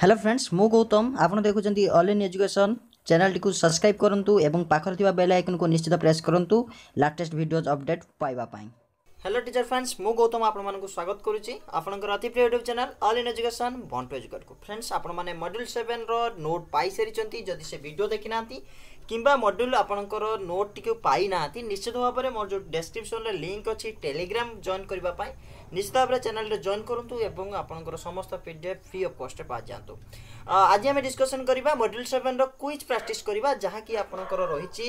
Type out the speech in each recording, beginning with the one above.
hello friends মু গৌতম আপনার দেখুম অনলাইন এজুকেশন চ্যানেলটি সবসক্রাইব করতু এবং পাখে থাকা বেল আইকনকে নিশ্চিত প্রেস করতু লাটেস্ট ভিডিওজ অপডেট পাইবা হ্যালো টিচর ফ্রেন্ডস মু গৌতম আপনার স্বাগত করুছি আপনার অতি প্রিয় YouTube channel all in education Bontu educate friends আপনার মড্যুল সেভেন রোট পাইসারি যদি সে ভিডিও দেখি না কিংবা মড্ୟୁଲ୍ ଆପଣଙ୍କର ନୋଟ୍ ଟିକେ ପାଇନାହାନ୍ତି ନିଶ୍ଚିତ ଭାବରେ ମୋର ଯେଉଁ ଡେସ୍କ୍ରିପ୍ସନ୍ରେ ଲିଙ୍କ୍ ଅଛି ଟେଲିଗ୍ରାମ୍ ଜଏନ୍ କରିବା ପାଇଁ ନିଶ୍ଚିତ ଭାବରେ ଚ୍ୟାନେଲ୍ରେ ଜଏନ୍ କରନ୍ତୁ ଏବଂ ଆପଣଙ୍କର ସମସ୍ତ P D F free of କଷ୍ଟରେ ପାଇଯାଆନ୍ତୁ ଆଜି ଆମେ ଡିସ୍କସନ୍ କରିବା ମଡ୍ୟୁଲ୍ ସେଭେନ୍ର କୁଇଜ୍ ପ୍ରାକ୍ଟିସ୍ କରିବା ଯାହାକି ଆପଣଙ୍କର ରହିଛି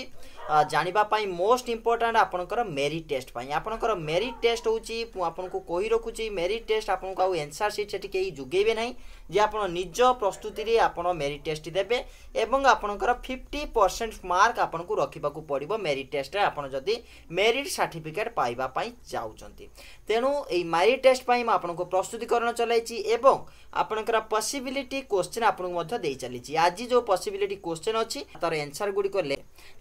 ଜାଣିବା ପାଇଁ ମୋଷ୍ଟ ଇମ୍ପୋର୍ଟାଣ୍ଟ ଆପଣଙ୍କର ମେରିଟ୍ ଟେଷ୍ଟ ପାଇଁ ଆପଣଙ୍କର ମେରିଟ୍ ଟେଷ୍ଟ ହେଉଛି ମୁଁ ଆପଣଙ୍କୁ କହି ରଖୁଛି ମେରିଟ୍ ଟେଷ୍ଟ ଆପଣଙ୍କୁ ଆଉ ଏନ୍ସାର୍ ସିଟ୍ ସେଠି କେହି ଯୋଗେଇବେ ନାହିଁ ଯେ ଆପଣ ନିଜ ପ୍ରସ୍ତୁତିରେ ଆପଣ ମେରିଟ୍ ଟେଷ୍ଟ ଦେବେ ଏବଂ ଆପଣଙ୍କର ଫିଫ୍ଟି ପରସେଣ୍ଟ ମାର୍କ ଆପଣଙ୍କୁ ରଖିବାକୁ ପଡ଼ିବ ମେରିଟ୍ ଟେଷ୍ଟରେ ଆପଣ ଯଦି ମେରିଟ୍ ସାର୍ଟିଫିକେଟ୍ ପାଇବା ପାଇଁ ଚାହୁଁଛନ୍ତି ତେଣୁ ଏଇ ମେରିଟ୍ ଟେଷ୍ଟ ପାଇଁ ମୁଁ ଆପଣଙ୍କୁ ପ୍ରସ୍ତୁତିକରଣ ଚଲାଇଛି ଏବଂ ଆପଣଙ୍କର ପସିବିଲିଟି କୋଶ୍ଚିନ୍ ଆପଣଙ୍କୁ ମଧ୍ୟ ଦେଇ ଚାଲିଛି ଆଜି ଯେଉଁ ପସିବିଲିଟି କୋଶ୍ଚିନ୍ ଅଛି ତା'ର ଏନ୍ସର୍ ଗୁଡ଼ିକ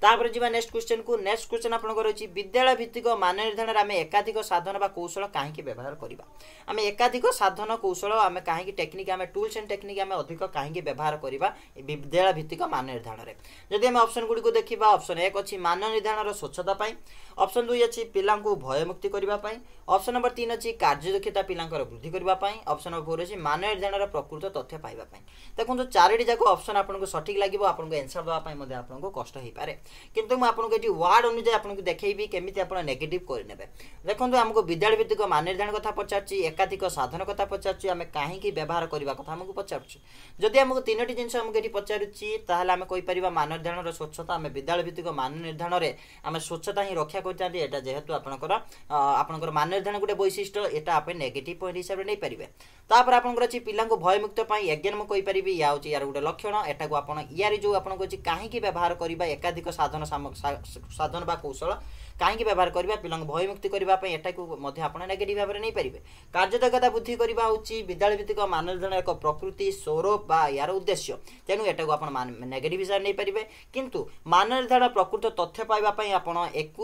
ତାପରେ ଯିବା ନେକ୍ସଟ କ୍ୱେଶ୍ଚନକୁ ନେକ୍ସଟ କ୍ୱେଶ୍ଚନ ଆପଣଙ୍କର ହେଉଛି ବିଦ୍ୟାଳୟ ଭିତ୍ତିକ ମାନ ନିର୍ଦ୍ଧାରଣରେ ଆମେ ଏକାଧିକ ସାଧନ ବା କୌଶଳ କାହିଁକି ବ୍ୟବହାର କରିବା ଆମେ ଏକାଧିକ ସାଧନ କୌଶଳ ଆମେ କାହିଁକି ଟେକ୍ନିକ୍ ଆମେ ଟୁଲ୍ସ ଆଣ୍ଡ ଟେକ୍ନିକ୍ ଆମେ ଅଧିକ କାହିଁକି ବ୍ୟବହାର କରିବା ବିଦ୍ୟାଳୟ ଭିତ୍ତିକ ମାନ ନିର୍ଦ୍ଧାରଣରେ ଯଦି ଆମେ ଅପସନ୍ ଗୁଡ଼ିକୁ ଦେଖିବା ଅପସନ୍ ଏକ ଅଛି ମାନ ନିର୍ଦ୍ଧାରଣର ସ୍ୱଚ୍ଛତା ପାଇଁ ଅପସନ୍ ଦୁଇ ଅଛି ପିଲାଙ୍କୁ ଭୟମୁକ୍ତି କରିବା ପାଇଁ ଅପସନ୍ ନମ୍ବର ତିନି ଅଛି କାର୍ଯ୍ୟଦକ୍ଷତା ପିଲାଙ୍କର ବୃଦ୍ଧି କରିବା ପାଇଁ ଅପସନ୍ ନମ୍ବର ଫୋର୍ ଅଛି ମାନ ନିର୍ଦ୍ଧାରଣର ପ୍ରକୃତ ତଥ୍ୟ ପାଇବା ପାଇଁ ଦେଖନ୍ତୁ ଚାରିଟି ଯାକ ଅପସନ୍ ଆପଣଙ୍କୁ ସଠିକ୍ ଲାଗିବ ଆପଣଙ୍କୁ ଏନ୍ସର୍ ଦେବା ପାଇଁ ମଧ୍ୟ ଆପଣଙ୍କୁ କଷ୍ଟ ହୋଇପାରେ কিন্তু ମୁଁ ଆପଣଙ୍କୁ ଏଠି ୱାର୍ଡ଼ ଅନୁଯାୟୀ ଆପଣଙ୍କୁ ଦେଖେଇବି କେମିତି ଆପଣ ନେଗେଟିଭ୍ କରିନେବେ ଦେଖନ୍ତୁ ଆମକୁ ବିଦ୍ୟାଳୟ ଭିତ୍ତିକ ମାନ ନିର୍ଦ୍ଧାରଣ କଥା ପଚାରୁଛି ଏକାଧିକ ସାଧନ କଥା ପଚାରୁଛି ଆମେ କାହିଁକି ବ୍ୟବହାର କରିବା କଥା ଆମକୁ ପଚାରୁଛି ଯଦି ଆମକୁ ତିନୋଟି ଜିନିଷ ଆମକୁ ଏଠି ପଚାରୁଛି ତାହେଲେ ଆମେ କହିପାରିବା ମାନ ନିର୍ଦ୍ଧାରଣର ସ୍ୱଚ୍ଛତା ଆମେ ବିଦ୍ୟାଳୟ ଭିତ୍ତିକ ମାନ ନିର୍ଦ୍ଧାରଣରେ ଆମେ ସ୍ୱଚ୍ଛତା ହିଁ ରକ୍ଷା କରିଥାନ୍ତି ଏଇଟା ଯେହେତୁ ଆପଣଙ୍କର ଆପଣଙ୍କର ମାନ ନିର୍ଦ୍ଧାରଣ ଗୋଟେ ବୈଶିଷ୍ଟ୍ୟ ଏଇଟା ଆପଣ ନେଗେଟିଭ୍ ପଏଣ୍ଟ ହିସାବରେ ନେଇପାରିବେ ତାପରେ ଆପଣଙ୍କର ଅଛି ପିଲାଙ୍କୁ ଭୟମୁକ୍ତ ପାଇଁ ଏଗେନ୍ ମୁଁ କହିପାରିବି ଏହା ହେଉଛି ଏହାର ଗୋଟେ ଲକ୍ଷଣ ଏଟାକୁ ଆପଣ ଇଆରେ ଯେଉଁ ଆପଣଙ୍କୁ ଅଛି କାହିଁକି ବ୍ୟବହାର କରିବା ଏକାଧିକ ସାମାଜିକ ସାଧନ ସାଧନ ବା କୌଶଳ କାହିଁକି ବ୍ୟବହାର କରିବା ପିଲାଙ୍କୁ ଭୟମୁକ୍ତି କରିବା ପାଇଁ ଏଟାକୁ ମଧ୍ୟ ଆପଣ ନେଗେଟିଭ୍ ଭାବରେ ନେଇପାରିବେ କାର୍ଯ୍ୟଦକ୍ଷତା ବୃଦ୍ଧି କରିବା ହେଉଛି ବିଦ୍ୟାଳୟ ଭିତ୍ତିକ ମାନଦଣ୍ଡ ଏକ ପ୍ରକୃତି ସ୍ୱରୂପ ବା ଏହାର ଉଦ୍ଦେଶ୍ୟ ତେଣୁ ଏଟାକୁ ଆପଣ ନେଗେଟିଭ୍ ହିସାବରେ ନେଇପାରିବେ କିନ୍ତୁ ମାନନିର୍ଦ୍ଧାରଣ ପ୍ରକୃତ ତଥ୍ୟ ପାଇବା ପାଇଁ ଆପଣ ଏକୁ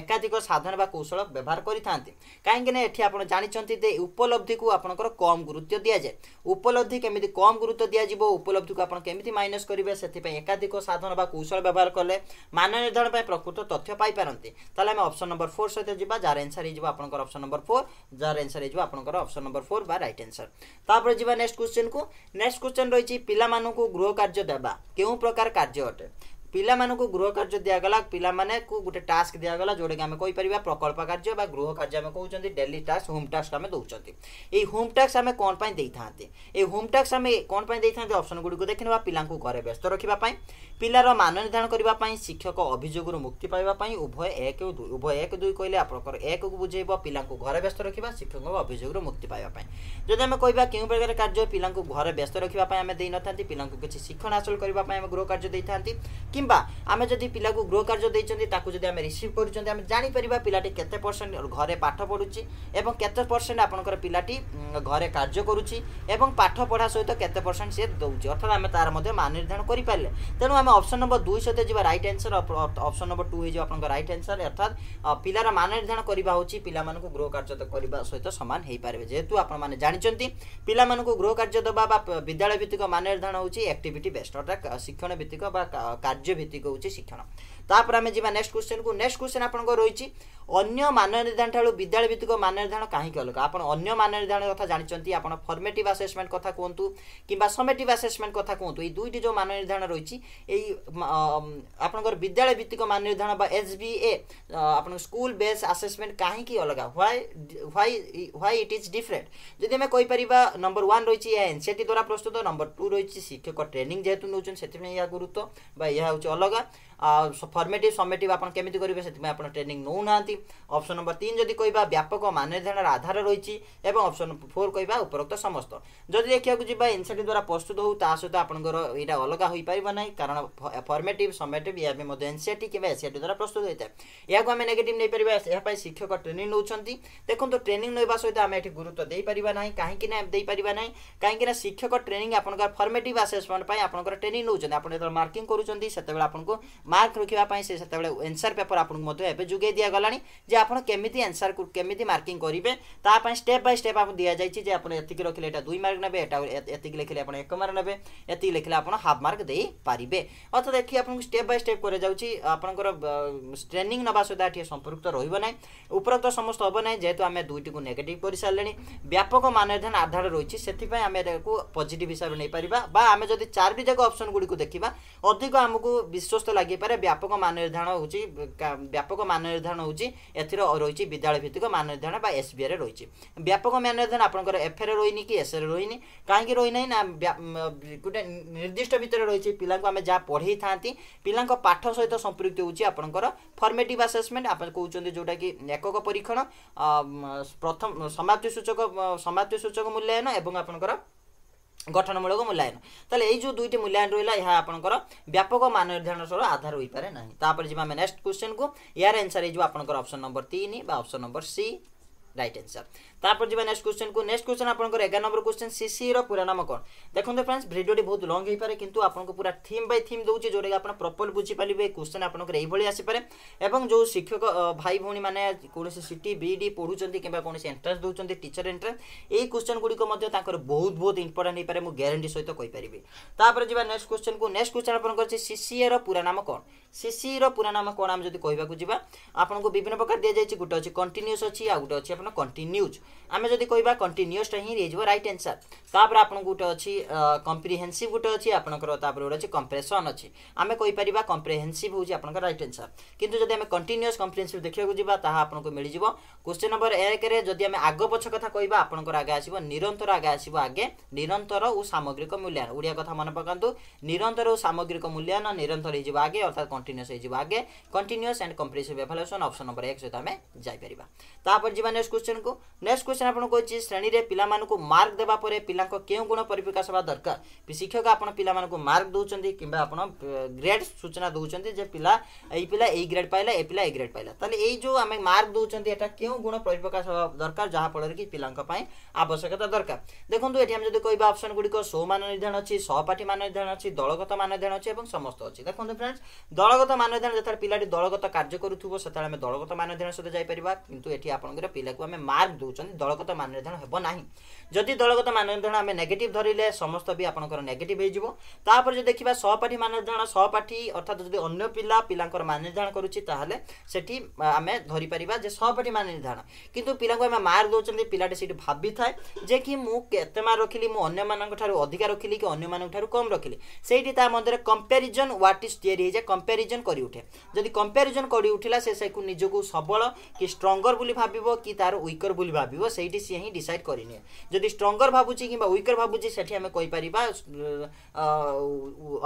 ଏକାଧିକ ସାଧନ ବା କୌଶଳ ବ୍ୟବହାର କରିଥାନ୍ତି କାହିଁକିନା ଏଠି ଆପଣ ଜାଣିଛନ୍ତି ଯେ ଉପଲବ୍ଧିକୁ ଆପଣଙ୍କର କମ୍ ଗୁରୁତ୍ୱ ଦିଆଯାଏ ଉପଲବ୍ଧି କେମିତି କମ୍ ଗୁରୁତ୍ୱ ଦିଆଯିବ ଉପଲବ୍ଧିକୁ ଆପଣ କେମିତି ମାଇନସ୍ କରିବେ ସେଥିପାଇଁ ଏକାଧିକ ସାଧନ ବା କୌଶଳ ବ୍ୟବହାର କଲେ ମାନ ନିର୍ଦ୍ଧାରଣ ପାଇଁ ପ୍ରକୃତ ତଥ୍ୟ ପାଇପାରନ୍ତି ତାହେଲେ ଆମେ ଅପସନ୍ ନମ୍ବର ଫୋର୍ ସହିତ ଯିବା ଯାହାର ଏନ୍ସର୍ ହେଇଯିବ ଆପଣଙ୍କର ଅପସନ୍ ନମ୍ବର ଫୋର୍ ଯାହାର ଏନ୍ସର୍ ହେଇଯିବ ଆପଣଙ୍କର ଅପସନ୍ ନମ୍ବର ଫୋର୍ ବା ରାଇଟ୍ ଏନ୍ସର୍ ତାପରେ ଯିବା ନେକ୍ସଟ କ୍ୱେଶ୍ଚିନ୍କୁ ନେକ୍ସଟ କ୍ୱେଶ୍ଚିନ୍ ରହିଛି ପିଲାମାନଙ୍କୁ ଗୃହ କାର୍ଯ୍ୟ ଦେବା କେଉଁ ପ୍ରକାର କାର୍ଯ୍ୟ ଅଟେ पिला गृह कार्य दिगला पाने गोटे टास्क दिगला जोटा कि आम प्रकल्प कार्य गृह कार्य आम कौन डेली टास्क होम टास्क आम दौर ये होम टास्क आम कौन पर होम टास्क आम कौन पर अप्सन गुड़ी देखने पिला घर व्यस्त रखा पिलार मान निर्धारण करने शिक्षक अभियोग मुक्ति पाइबा उभय एक उभय एक दुई कहे आप एक बुझे पिला घर व्यस्त रखा शिक्षक अभियोग मुक्ति पाइबा जब आम कह प्रकार कार्य पिला घर व्यस्त रखा पिला किसी शिक्षण हासिल करने गृह कार्य देती कि কিংবা আমি যদি ପିଲାକୁ ଗୃହକାର୍ଯ୍ୟ ଦେଇଛନ୍ତି ତାକୁ ଯଦି ଆମେ ରିସିଭ୍ କରୁଛନ୍ତି ଆମେ ଜାଣିପାରିବା ପିଲାଟି କେତେ ପରସେଣ୍ଟ ଘରେ ପାଠ ପଢ଼ୁଛି ଏବଂ କେତେ ପରସେଣ୍ଟ ଆପଣଙ୍କର ପିଲାଟି ଘରେ କାର୍ଯ୍ୟ କରୁଛି ଏବଂ ପାଠ ପଢ଼ା ସହିତ କେତେ ପରସେଣ୍ଟ ସିଏ ଦେଉଛି ଅର୍ଥାତ୍ ଆମେ ତାର ମଧ୍ୟ ମାନ ନିର୍ଦ୍ଧାରଣ କରିପାରିଲେ ତେଣୁ ଆମେ ଅପସନ୍ ନମ୍ବର ଦୁଇ ସହିତ ଯିବା right answer option number two ହେଇଯିବ ଆପଣଙ୍କ ରାଇଟ୍ ଆନ୍ସର୍ ଅର୍ଥାତ୍ ପିଲାର ମାନ ନିର୍ଦ୍ଧାରଣ କରିବା ହେଉଛି ପିଲାମାନଙ୍କୁ ଗୃହ କାର୍ଯ୍ୟ କରିବା ସହିତ ସମାନ ହେଇପାରିବେ ଯେହେତୁ ଆପଣମାନେ ଜାଣିଛନ୍ତି ପିଲାମାନଙ୍କୁ ଗୃହ କାର୍ଯ୍ୟ ଦେବା ବା ବିଦ୍ୟାଳୟ ଭିତ୍ତିକ ମାନ ନିର୍ଦ୍ଧାରଣ ହେଉଛି ଆକ୍ଟିଭିଟି ବେଷ୍ଟ ଅର୍ଥାତ୍ ଶିକ୍ଷଣ ଭିତ୍ତିକ ବା କାର୍ଯ୍ୟ ଭିତ୍ତିକ ହେଉଛି ଶିକ୍ଷଣ ତାପରେ ଆମେ ଯିବା ନେକ୍ସଟ କ୍ୱେଶ୍ଚନକୁ ନେକ୍ସଟ କ୍ୱେଶ୍ଚନ ଆପଣଙ୍କର ରହିଛି ଅନ୍ୟ ମାନ ନିର୍ଦ୍ଧାରଣ ଠାରୁ ବିଦ୍ୟାଳୟ ଭିତ୍ତିକ ମାନ ନିର୍ଦ୍ଧାରଣ କାହିଁକି ଅଲଗା ଆପଣ ଅନ୍ୟ ମାନ ନିର୍ଦ୍ଧାରଣ କଥା ଜାଣିଛନ୍ତି ଆପଣ ଫର୍ମେଟିଭ୍ ଆସେସମେଣ୍ଟ କଥା କୁହନ୍ତୁ କିମ୍ବା ସମେଟିଭ୍ ଆସେସମେଣ୍ଟ କଥା କୁହନ୍ତୁ ଏଇ ଦୁଇଟି ଯେଉଁ ମାନ ନିର୍ଦ୍ଧାରଣ ରହିଛି ଏଇ ଆପଣଙ୍କର ବିଦ୍ୟାଳୟ ଭିତ୍ତିକ ମାନ ନିର୍ଦ୍ଧାରଣ ବା ଏଚ୍ ବି ଏ ଆପଣଙ୍କ ସ୍କୁଲ ବେସ୍ ଆସେସମେଣ୍ଟ କାହିଁକି ଅଲଗା why why why it is different ଯଦି ଆମେ କହିପାରିବା ନମ୍ବର ୱାନ୍ ରହିଛି ଏହା ଏନ୍ ସି ଟି ଦ୍ୱାରା ପ୍ରସ୍ତୁତ ନମ୍ବର ଟୁ ରହିଛି ଶିକ୍ଷକ ଟ୍ରେନିଂ ଯେହେତୁ ନେଉଛନ୍ତି ସେଥିପାଇଁ ଏହା ଗୁରୁତ୍ୱ ବା ଏହା अलग ফর্মেটিভ সমেটিভ আপনার কেমিতি করবে সেপাই আপনার ট্রেনিং নৌ না অপশন নম্বর তিন যদি কহা ব্যাপক মানধারণার আধার রয়েছে এবং অপশন ফোর কহা উপরোক্ত সমস্ত যদি দেখা যা এনসিটি দ্বারা প্রস্তুত হো তা সহ আপনার এটা অলগা হয়ে পার না কারণ ফর্মেটিভ সমেটিভ ইয়া এনসিটি কিংবা এসিআটি দ্বারা প্রস্তুত হয়ে থাকে ইয়াকে আমি নেগেটিভ নেই পারিবা এপাই শিক্ষক ট্রেনিং নৌকর দেখুন ট্রেনিং নেওয়া সহ আমি এটি গুরুত্ব ଦେଇପାରିବା ନାହିଁ କାହିଁକି ନା ଦେଇପାରିବା ନାହିଁ କାହିଁକି ନା ଶିକ୍ଷକ ଟ୍ରେନିଂ ଆପଣଙ୍କର ଫର୍ମେଟିଭ୍ ଆସେସମେଣ୍ଟ ପାଇଁ ଆପଣଙ୍କର ଟ୍ରେନିଂ ନେଉଛନ୍ତି ଆପଣ ଯେତେବେଳେ ମାର୍କିଂ କରୁଛନ୍ତି ସେତେବେଳେ ଆପଣଙ୍କୁ ମାର୍କ ରଖିବା ପାଇଁ ସେ ସେତେବେଳେ ଏନ୍ସାର୍ ପେପର୍ ଆପଣଙ୍କୁ ମଧ୍ୟ ଏବେ ଯୋଗାଇ ଦିଆଗଲାଣି ଯେ ଆପଣ କେମିତି ଏନ୍ସାର୍କୁ କେମିତି ମାର୍କିଂ କରିବେ ତା ପାଇଁ ଷ୍ଟେପ୍ ବାଇ ଷ୍ଟେପ୍ ଆପଣ ଦିଆଯାଇଛି ଯେ ଆପଣ ଏତିକି ରଖିଲେ ଏଇଟା ଦୁଇ ମାର୍କ ନେବେ ଏଇଟା ଏତିକି ଲେଖିଲେ ଆପଣ ଏକ ମାର୍କ ନେବେ ଏତିକି ଲେଖିଲେ ଆପଣ ହାଫ୍ ମାର୍କ ଦେଇପାରିବେ ଅର୍ଥାତ୍ ଏଠି ଆପଣଙ୍କୁ ଷ୍ଟେପ୍ ବାଇ ଷ୍ଟେପ୍ କରାଯାଉଛି ଆପଣଙ୍କର ଟ୍ରେନିଂ ନେବା ସହିତ ଏଠି ସମ୍ପୃକ୍ତ ରହିବ ନାହିଁ ଉପରୋକ୍ତ ସମସ୍ତ ହେବ ନାହିଁ ଯେହେତୁ ଆମେ ଦୁଇଟିକୁ ନେଗେଟିଭ୍ କରିସାରିଲେଣି ବ୍ୟାପକ ମାନଧ୍ୟାନ ଆଧାର ରହିଛି ସେଥିପାଇଁ ଆମେ ଏହାକୁ ପଜିଟିଭ୍ ହିସାବରେ ନେଇପାରିବା ବା ଆମେ ଯଦି ଚାରୋଟି ଯାକ ଅପସନ୍ ଗୁଡ଼ିକୁ ଦେଖିବା ଅଧିକ ଆମକୁ ବିଶ୍ୱସ୍ତ ଲାଗିବ ହୋଇଯାଇପାରେ ବ୍ୟାପକ ମାନ ନିର୍ଦ୍ଧାରଣ ହେଉଛି ବ୍ୟାପକ ମାନ ନିର୍ଦ୍ଧାରଣ ହେଉଛି ଏଥିରେ ରହିଛି ବିଦ୍ୟାଳୟ ଭିତ୍ତିକ ମାନ ନିର୍ଦ୍ଧାରଣ ବା ଏସ୍ବିଆରେ ରହିଛି ବ୍ୟାପକ ମାନ ନିର୍ଦ୍ଧାରଣ ଆପଣଙ୍କର ଏଫ୍ଏରେ ରହିନି କି ଏସ୍ଏରେ ରହିନି କାହିଁକି ରହିନାହିଁ ନା ଗୋଟେ ନିର୍ଦ୍ଦିଷ୍ଟ ଭିତରେ ରହିଛି ପିଲାଙ୍କୁ ଆମେ ଯାହା ପଢ଼େଇଥାନ୍ତି ପିଲାଙ୍କ ପାଠ ସହିତ ସମ୍ପୃକ୍ତ ହେଉଛି ଆପଣଙ୍କର ଫର୍ମେଟିଭ୍ ଆସେସମେଣ୍ଟ ଆପଣ କହୁଛନ୍ତି ଯେଉଁଟାକି ଏକକ ପରୀକ୍ଷଣ ପ୍ରଥମ ସମାପ୍ତି ସୂଚକ ସମାପ୍ତି ସୂଚକ ମୂଲ୍ୟାୟନ ଏବଂ ଆପଣଙ୍କର গঠনমূলক মূল্যায়ন তাহলে এই যে দুইটি মূল্যায়ন রহিলা ইহা আপনার ব্যাপক মান নির্ধারণর আধার হয়ে পড়ে না তাপরে যা নেক্সট কোশ্চেন কু ইয়ার আনসার এই যে আপনার অপশন নম্বর তিন বা option number C right answer তারপর যা নেক্সট কোশ্চেন কু নেক্সট কোশ্চেন আপনার এগার নম্বর কোশ্চেন সিসি পুরা নাম কোণ দেখুন ফ্রেন্ডস ভিডিওটি বহুত লং হয়েপরে কিন্তু আপনার পুরা থিম বাই থিম দেছি যেটা কি আপনার প্রপর বুঝিপারে কোশ্চেন আপনার এইভাবে আসিপরে এবং যে শিক্ষক ভাই ভী মানে কৌশি সিটি বিইডি পড়ুছেন কিংবা কোণী এন্ট্রান্স দেছেন টিচর এন্ট্রান্স এই কোশ্চেন গুড়ি তাঁর বহুত বহুত ইম্পর্টাট হয়েপরে মু গ্যারেটি সহ কইপারি তাপরে যা নেক্সট কোশ্চেন কু নেক্সট কোশ্চেন আপনার হচ্ছে সিসিএ পুরা নাম কোণ সিসিএ পুরা নাম কোণ আমি যদি কহবাক যা আপনার বিভিন্ন প্রকার দিয়ে যাই গোটে অনেক কন্টিনিউস অ গোটে অনেক आपन कंटिन्यूज आम जदि कह कंटिन्यूसटा हिं रही रईट एनसर तापर आपन गोटे अच्छी कंप्रिहेनसीव गोटे अच्छी आपंकर कंप्रेसन अच्छी आम कहीपर कंप्रिहेनसीव हूँ आप रईट आनसर कितु कंटिन्यूस कंप्रिहेनसीव देखा जावा आपको मिल जाए क्वेश्चन नंबर एक जदि आम आग पछ कथा कह आपंकर आगे आसो निरंतर आगे आसो आगे निरंतर और सामग्रिक मूल्यायन ओडिया कथा मन पकातु निरंतर और सामग्रिक मूल्यायन निरंतर हो आगे अर्थात कंटिन्यूस हो आगे continuous and comprehensive evaluation option number एक सहित आम जापर जावा नेक्स्ट क्वेश्चन को नेक्स्ट क्वेश्चन आपको कही श्रेणी में पिला मार्क देवा पिला गुण परिप्रकाश होगा दरकार शिक्षक आप पिला मार्क दौरान कि ग्रेड सूचना दौरान जे पिला ये पिला यही ग्रेड पाला ए पिला ए ग्रेड पाला तेल ये जो आम मार्क दौरान यहाँ क्यों गुण परिप्रकाश होगा दरकार जहाँफल कि पिला आवश्यकता दरकार देखो ये जब कह अपन गुड़िक सो मान निर्धारण अच्छी सहपाठी मान निर्धारण अच्छी दलगत मान निर्धारण अच्छी और समस्त अच्छी देखो फ्रेंड्स दलगत मान निर्धारण जो पिला दलगत कार्य करूब से दलगत मान निर्धारण सहित जापर कि आपंकर पिला ଆମେ ମାର୍କ ଦେଉଛନ୍ତି ଦଳଗତ ମାନନିର୍ଦ୍ଧାରଣ ହେବ ନାହିଁ ଯଦି ଦଳଗତ ମାନନିର୍ଦ୍ଧାରଣ ଆମେ ନେଗେଟିଭ୍ ଧରିଲେ ସମସ୍ତ ବି ଆପଣଙ୍କର ନେଗେଟିଭ୍ ହେଇଯିବ ତାପରେ ଯଦି ଦେଖିବା ସହପାଠୀ ମାନନିର୍ଦ୍ଧାରଣ ସହପାଠୀ ଅର୍ଥାତ୍ ଯଦି ଅନ୍ୟ ପିଲା ପିଲାଙ୍କର ମାନନିର୍ଦ୍ଧାରଣ କରୁଛି ତାହେଲେ ସେଠି ଆମେ ଧରିପାରିବା ଯେ ସହପାଠୀ ମାନନିର୍ଦ୍ଧାରଣ କିନ୍ତୁ ପିଲାଙ୍କୁ ଆମେ ମାର୍କ ଦେଉଛନ୍ତି ପିଲାଟି ସେଠି ଭାବିଥାଏ ଯେ କି ମୁଁ କେତେ ମାର୍କ ରଖିଲି ମୁଁ ଅନ୍ୟମାନଙ୍କ ଠାରୁ ଅଧିକା ରଖିଲି କି ଅନ୍ୟମାନଙ୍କଠାରୁ କମ୍ ରଖିଲି ସେଇଠି ତା ମଧ୍ୟରେ କମ୍ପାରିଜନ୍ ୱାଟ୍ ଇଜ୍ ତିଆରି ହେଇଯାଏ କମ୍ପାରିଜନ୍ କରି ଉଠେ ଯଦି କମ୍ପାରିଜନ୍ କରି ଉଠିଲା ସେ ସେକୁ ନିଜକୁ ସବଳ କି ଷ୍ଟ୍ରଙ୍ଗର ବୋଲି ଭାବିବ କି ତାର କାର ୱିକର୍ ବୋଲି ଭାବିବ ସେଇଠି ସିଏ ହିଁ ଡିସାଇଡ଼୍ କରିନିଏ ଯଦି ଷ୍ଟ୍ରଙ୍ଗର୍ ଭାବୁଛି କିମ୍ବା ୱିକର୍ ଭାବୁଛି ସେଠି ଆମେ କହିପାରିବା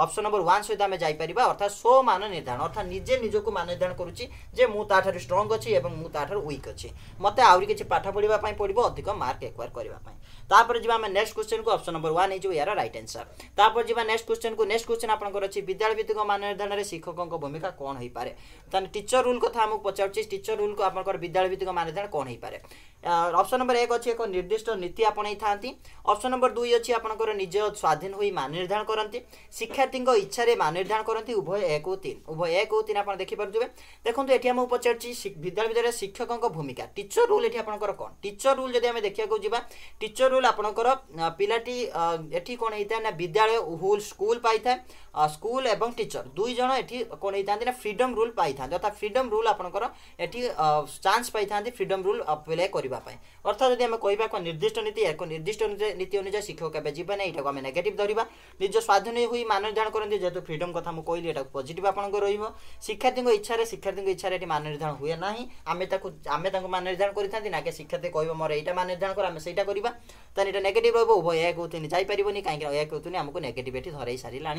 ଅପସନ୍ ନମ୍ବର ୱାନ୍ ସହିତ ଆମେ ଯାଇପାରିବା ଅର୍ଥାତ୍ ସୋ ମାନ ନିର୍ଦ୍ଧାରଣ ଅର୍ଥାତ୍ ନିଜେ ନିଜକୁ ମାନ ନିର୍ଦ୍ଧାରଣ କରୁଛି ଯେ ମୁଁ ତା'ଠାରୁ ଷ୍ଟ୍ରଙ୍ଗ ଅଛି ଏବଂ ମୁଁ ତା'ଠାରୁ ୱିକ୍ ଅଛି ମୋତେ ଆହୁରି କିଛି ପାଠ ପଢ଼ିବା ପାଇଁ ପଡ଼ିବ ଅଧିକ ମାର୍କ ଏକ୍ୱାର କରିବା ପାଇଁ ତାପରେ ଯିବା ଆମେ ନେକ୍ସଟ କ୍ୱେଶ୍ଚନକୁ ଅପସନ୍ ନମ୍ବର ୱାନ୍ ହେଇଯିବ ଏହାର ରାଇଟ୍ ଆନ୍ସର ତାପରେ ଯିବା ନେକ୍ସଟ କ୍ୱେଶ୍ଚନକୁ ନେକ୍ସଟ କ୍ୱେଶ୍ଚନ ଆପଣଙ୍କର ଅଛି ବିଦ୍ୟାଳୟ ଭିତ୍ତିକ ମାନ ନିର୍ଦ୍ଧାରଣରେ ଶିକ୍ଷକଙ୍କ ଭୂମିକା କ'ଣ ହେଇପାରେ ତାହେଲେ ଟିଚର ରୁଲ୍ କଥା ଆମକୁ ପଚାରୁଛି ଟିଚର ରୁଲ୍କୁ ଆପଣଙ୍କର ବିଦ୍ୟାଳୟ ଭିତ୍ତିକ ମାନ ନିର୍ଦ୍ଧାରଣ କ'ଣ ହେଇପାରେ ହୋଇପାରେ অপশন নম্বর এক অছে এক নির্দিষ্ট নীতি আপনাই থাকে অপশন নম্বর দুই অছে আপনার নিজ স্বাধীন হয়ে মান নির্ধারণ করতে শিক্ষার্থী ইচ্ছার মান নির্ধারণ করতে উভয় এক ও তিন উভয় এক ও তিন আপনার দেখিপারে দেখুন এটি আমি পচারছি বিদ্যালয় ভিতরে শিক্ষক ভূমিকা টিচর রুল এটি আপনার কম টিচর রুল যদি আমি দেখা যা টিচর রুল আপনার পিলাটি এটি কোণ হয়ে থাকে না বিদ্যালয় হুল স্কুল পাই স্কুল এবং টিচর দুই জন এটি কোণ হয়ে থাকে না ফ্রিডম রুল পাই অর্থাৎ ফ্রিডম রুল আপনার এটি চান্স পাই ফ্রিডম রুল আপ্লাই করা অর্থাৎ যদি আমি কহা এক নির্দিষ্ট নীতি এক নির্দিষ্ট নীতি অনুযায়ী শিক্ষক কেবে যাবে না এইটাকে আমি নেগেটিভ ধরা নিজ স্বাধীন হয়ে মান নির্ধারণ করতে যেহেতু ফ্রিডম কথা মু কহিলি এটা পজিটিভ আপনার রহব শিক্ষার্থী ইচ্ছার শিক্ষার্থী ইচ্ছার এটি মান নির্ধারণ হুয়ে না আমি তাকে আমি তাকে মান নির্ধারণ করে থাকে না শিক্ষার্থী কহব মোর এইটা মান নির্ধারণ কর আমি সেইটা করা তাহলে এটা নেগেটিভ রহব উভয় এক হতুনি যাইপারি কাইকি এক হতুনি আমি নেগেটিভ এটি ধরাই সারা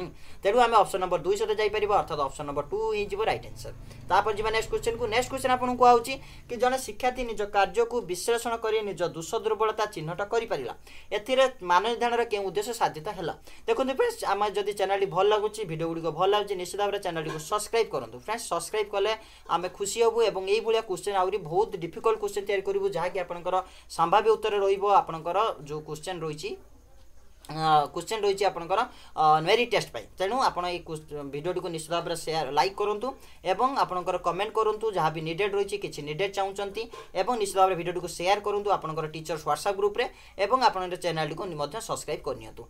তেণু আমি অপশন নম্বর দুই সহ যাইপার অর্থাৎ অপশন নম্বর টু হয়ে রাইট আনসর তাপরে যা নেক্সট কোশ্চেন কু নেক্সট কোশ্চেন আপনার কুহাচ্ছে কি জন শিক্ষার্থী নিজ কার্য କାର୍ଯ୍ୟକୁ ବିଶ୍ଳେଷଣ କରି ନିଜ ଦୋଷ ଦୁର୍ବଳତା ଚିହ୍ନଟ କରିପାରିଲା ଏଥିରେ ମାନ ନିର୍ଦ୍ଧାରଣର କେଉଁ ଉଦ୍ଦେଶ୍ୟ ସାଧିତ ହେଲା ଦେଖନ୍ତୁ ଫ୍ରେଣ୍ଡସ୍ ଆମେ ଯଦି ଚ୍ୟାନେଲ୍ଟି ଭଲ ଲାଗୁଛି ଭିଡ଼ିଓ ଗୁଡ଼ିକ ଭଲ ଲାଗୁଛି ନିଶ୍ଚିତ ଭାବରେ ଚ୍ୟାନେଲ୍ଟିକୁ ସବସ୍କ୍ରାଇବ୍ କରନ୍ତୁ ଫ୍ରେଣ୍ଡସ୍ ସବସ୍କ୍ରାଇବ୍ କଲେ ଆମେ ଖୁସି ହେବୁ ଏବଂ ଏଇଭଳିଆ କ୍ୱେଶ୍ଚିନ୍ ଆହୁରି ବହୁତ ଡିଫିକଲ୍ଟ କ୍ୱେଶ୍ଚିନ୍ ତିଆରି କରିବୁ ଯାହାକି ଆପଣଙ୍କର ସମ୍ଭାବ୍ୟ ଉତ୍ତର ରହିବ ଆପଣଙ୍କର ଯେଉଁ କ୍ୱେଶ୍ଚିନ୍ ରହିଛି କୋଶ୍ଚିନ୍ ରହିଛି ଆପଣଙ୍କର ମେରିଟ୍ ଟେଷ୍ଟ ପାଇଁ ତେଣୁ ଆପଣ ଏଇ ଭିଡ଼ିଓଟିକୁ ନିଶ୍ଚିତ ଭାବରେ ସେୟାର ଲାଇକ୍ କରନ୍ତୁ ଏବଂ ଆପଣଙ୍କର କମେଣ୍ଟ କରନ୍ତୁ ଯାହା ବି ନିଡ଼େଡ଼ ରହିଛି କିଛି ନିଡ଼େଡ଼ ଚାହୁଁଛନ୍ତି ଏବଂ ନିଶ୍ଚିତ ଭାବରେ ଭିଡ଼ିଓଟିକୁ ସେୟାର କରନ୍ତୁ ଆପଣଙ୍କର ଟିଚର୍ସ ହ୍ୱାଟ୍ସଆପ୍ ଗ୍ରୁପ୍ରେ ଏବଂ ଆପଣଙ୍କ ଚ୍ୟାନେଲ୍ଟିକୁ ମଧ୍ୟ ସବସ୍କ୍ରାଇବ୍ କରିନିଅନ୍ତୁ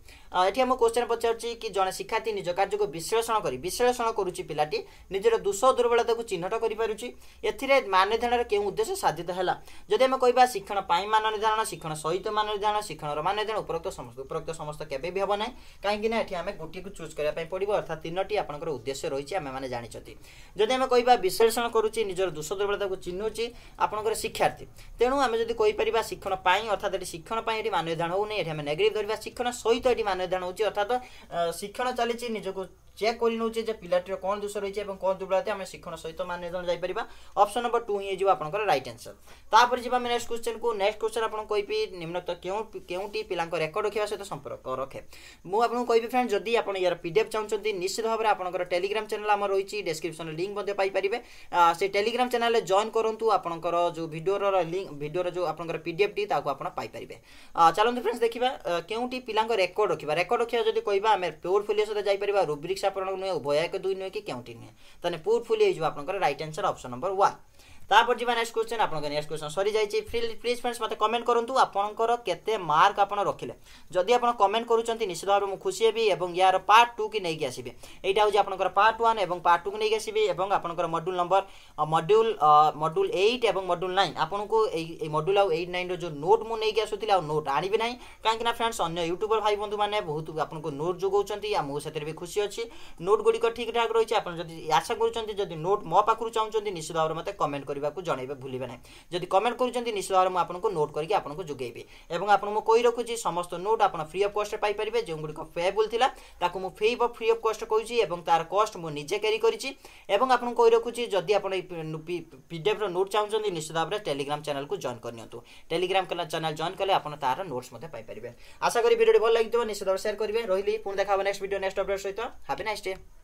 ଏଠି ଆମ କୋଶ୍ଚିନ୍ ପଚାରୁଛି କି ଜଣେ ଶିକ୍ଷାର୍ଥୀ ନିଜ କାର୍ଯ୍ୟକୁ ବିଶ୍ଳେଷଣ କରି ବିଶ୍ଳେଷଣ କରୁଛି ପିଲାଟି ନିଜର ଦୋଷ ଦୁର୍ବଳତାକୁ ଚିହ୍ନଟ କରିପାରୁଛି ଏଥିରେ ମାନ ନିର୍ଦ୍ଧାରଣର କେଉଁ ଉଦ୍ଦେଶ୍ୟ ସାଧିତ ହେଲା ଯଦି ଆମେ କହିବା ଶିକ୍ଷଣ ପାଇଁ ମାନ ନିର୍ଦ୍ଧାରଣ ଶିକ୍ଷଣ ସହିତ ମାନ ନିର୍ଦ୍ଧାରଣ ଶିକ୍ଷଣର ମାନ ନିର୍ଦ୍ଧାରଣ ଉପରୋକ୍ତ ସମସ୍ତ ଉପରୋକ୍ତ সমস্ত কেবে বি হব না কাইকি না এটি আমি গোটিকে চুজ করা পড়ব অর্থাৎ তিনোটি আপনার উদ্দেশ্য রয়েছে আমি মানে জাঁচি যদি আমি কহবা বিশ্লেষণ করুছি নিজের দোষ দুর্বলতাকে চিহ্নুছি আপনার শিক্ষার্থী তেমন আমি যদি কইপার শিক্ষণ পাই অর্থাৎ এটি শিক্ষণ পাই এটি মান নির্ধারণ হোনি এটি আমি নেগেটিভ ধরবা শিক্ষণ সহিত এটি মান নির্ধারণ হচ্ছে অর্থাৎ শিক্ষণ চালিছি নিজকে চেক করে নেউছে যে পিলাটির কোণ দোষ রয়েছে এবং কোণ দুর্বলতা আমি শিক্ষণ সহিত মানদণ্ড যাইপারা অপশন নম্বর টু হি হয়ে আপনার রাইট আনসর তাপরে যা আমি নেক্সট কোশ্চেন কু নেক্সট কোশ্চেন আপনার কইবি নিম্নোক্ত কেউ কেউটি পিলাঙ্ক রেকর্ড রখিবা সহিত সম্পর্ক রখে মু আপনার কইবি ফ্রেন্ড যদি আপনার ইয়ার পিডিএফ চাহুন নিশ্চিত ভাবে আপনার টেলিগ্রাম চ্যানেল আমার রয়েছে ডেসক্রিপশন লিঙ্ক পাইপারে সেই টেলিগ্রাম চ্যানেল জয়েন করতু আপনার যে ভিডিওর লিঙ্ক ভিডিওর যে আপনার পিডিএফটি তাকে আপনার পাইপারে চালু ফ্রেন্ডস দেখা কেউটি পিলাঙ্ক রেকর্ড রখা রেকর্ড রখা যদি কহবা আমি পোর্টফোলিও সহ যাইপারা রুব্রিক্স परीक्षा प्रणाली नुहे उभय दुई नुहे कि क्याउटी नुहे तेने पूर्व फुल आप right answer option number one ତାପରେ ଯିବା ନେକ୍ସଟ କ୍ୱେଶ୍ଚନ୍ ଆପଣଙ୍କ ନେକ୍ସଟ କ୍ୱେଶ୍ଚନ୍ ସରିଯାଇଛି ପ୍ଲିଜ୍ ଫ୍ରେଣ୍ଡସ୍ ମୋତେ କମେଣ୍ଟ କରନ୍ତୁ ଆପଣଙ୍କର କେତେ ମାର୍କ ଆପଣ ରଖିଲେ ଯଦି ଆପଣ କମେଣ୍ଟ କରୁଛନ୍ତି ନିଶ୍ଚିତ ଭାବରେ ମୁଁ ଖୁସି ହେବି ଏବଂ ଏହାର ପାର୍ଟ ଟୁକି ନେଇକି ଆସିବି ଏଇଟା ହେଉଛି ଆପଣଙ୍କର ପାର୍ଟ ୱାନ୍ ଏବଂ ପାର୍ଟ ଟୁକୁ ନେଇକି ଆସିବି ଏବଂ ଆପଣଙ୍କର module number module module eight ଏବଂ ମଡ୍ୟୁଲ ନାଇନ୍ ଆପଣଙ୍କୁ ଏଇ ଏଇ ମଡ୍ୟୁଲ ଆଉ ଏଇଟ୍ ନାଇନ୍ର ଯେଉଁ ନୋଟ୍ ମୁଁ ନେଇକି ଆସୁଥିଲି ଆଉ ନୋଟ୍ ଆଣିବି ନାହିଁ କାହିଁକିନା ଫ୍ରେଣ୍ଡସ୍ ଅନ୍ୟ ୟୁଟ୍ୟୁବର ଭାଇ ବନ୍ଧୁମାନେ ବହୁତ ଆପଣଙ୍କୁ ନୋଟ୍ ଯୋଗାଉଛନ୍ତି ଆଉ ମୁଁ ସେଥିରେ ବି ଖୁସି ଅଛି ନୋଟ୍ ଗୁଡ଼ିକ ଠିକ୍ଠାକ୍ ରହିଛି ଆପଣ ଯଦି ଆଶା କରୁଛନ୍ତି ଯଦି ନୋଟ୍ ମୋ ପାଖରୁ ଚାହୁଁଛନ୍ତି ନିଶ୍ଚିତ ଭାବରେ ମୋତେ କମେଣ୍ଟ କରିବେ କରିବାକୁ ଜଣାଇବେ ଭୁଲିବେ ନାହିଁ ଯଦି କମେଣ୍ଟ କରୁଛନ୍ତି ନିଶ୍ଚିତ ଭାବରେ ମୁଁ ଆପଣଙ୍କୁ ନୋଟ୍ କରିକି ଆପଣଙ୍କୁ ଯୋଗାଇବି ଏବଂ ଆପଣ ମୁଁ କହି ରଖୁଛି ସମସ୍ତ ନୋଟ୍ ଆପଣ ଫ୍ରି ଅଫ୍ କଷ୍ଟରେ ପାଇପାରିବେ ଯେଉଁଗୁଡ଼ିକ ଫେବୁଲ୍ ଥିଲା ତାକୁ ମୁଁ ଫ୍ରି ଅଫ୍ ଫ୍ରି ଅଫ୍ କଷ୍ଟ କହୁଛି ଏବଂ ତାର କଷ୍ଟ ମୁଁ ନିଜେ କ୍ୟାରି କରିଛି ଏବଂ ଆପଣଙ୍କୁ କହି ରଖୁଛି ଯଦି ଆପଣ ପିଡ଼ିଏଫ୍ର ନୋଟ୍ ଚାହୁଁଛନ୍ତି ନିଶ୍ଚିତ ଭାବରେ ভাবে টেলিগ্রাম ଜଏନ୍ କରିନିଅନ୍ତୁ করে নিউ টেলিগ্রাম চ্যানেল জয়েন কলে আপনার তার নোটস পাইপারে আশা করি ভিডিওটি ভালো লাগবে নিশ্চিত ভাবে সেয়ার করবে রহলি পুঁ দেখা হবে ଭିଡ଼ିଓ ভিডিও নেক্সট অপডেট সহ হ্যাপি নাইস ডে